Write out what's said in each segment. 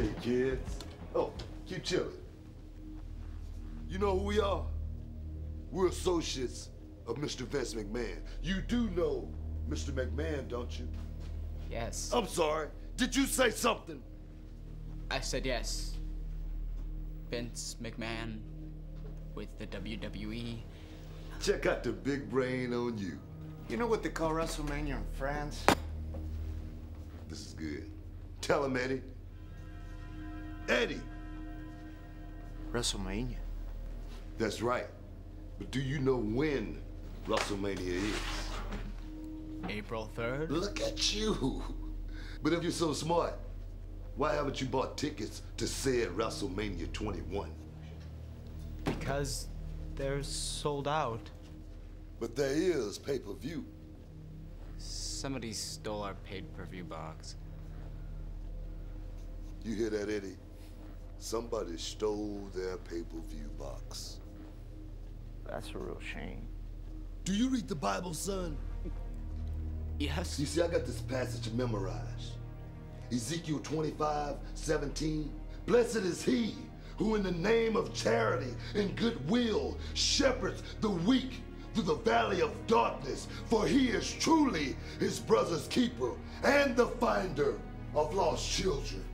Hey, kids. Oh, keep chilling. You know who we are? We're associates of Mr. Vince McMahon. You do know Mr. McMahon, don't you? Yes. I'm sorry. Did you say something? I said yes. Vince McMahon with the WWE. Check out the big brain on you. You know what they call WrestleMania in France? This is good. Tell him, Eddie. Eddie. WrestleMania. That's right. But do you know when WrestleMania is? April 3rd? Look at you. But if you're so smart, why haven't you bought tickets to said WrestleMania 21? Because they're sold out. But there is pay-per-view. Somebody stole our paid-per-view box. You hear that, Eddie? Somebody stole their pay-per-view box. That's a real shame. Do you read the Bible, son? Yes. You see, I got this passage memorized. Ezekiel 25, 17. Blessed is he who in the name of charity and goodwill shepherds the weak through the valley of darkness, for he is truly his brother's keeper and the finder of lost children.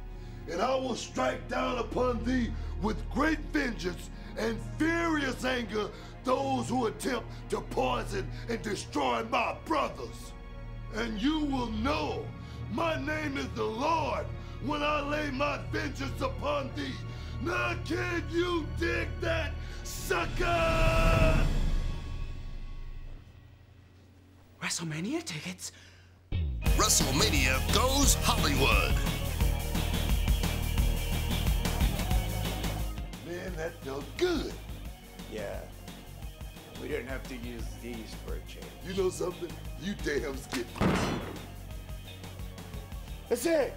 And I will strike down upon thee with great vengeance and furious anger those who attempt to poison and destroy my brothers. And you will know my name is the Lord when I lay my vengeance upon thee. Now can you dig that, sucker? WrestleMania tickets? WrestleMania goes Hollywood. That felt good. Yeah. We didn't have to use these for a change. You know something? You damn skippy. That's it.